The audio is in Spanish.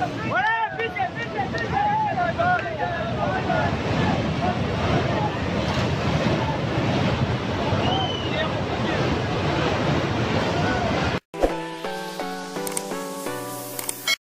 ¡Fuera! ¡Piche, piche, piche!